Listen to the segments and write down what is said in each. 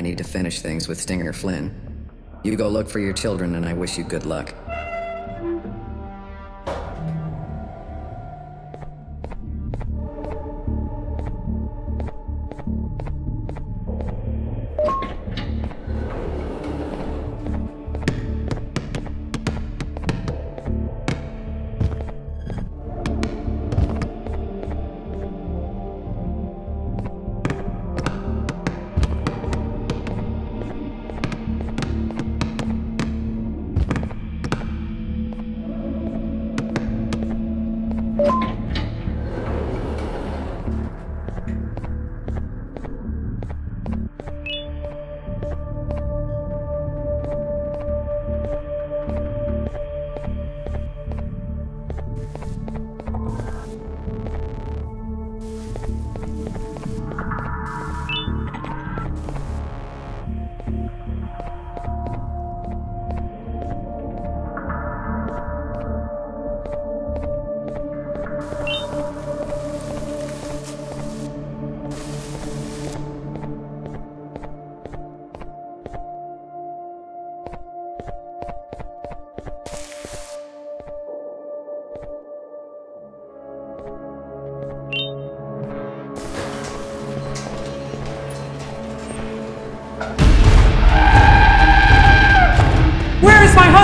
need to finish things with Stinger Flynn. You go look for your children, and I wish you good luck.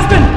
Husband?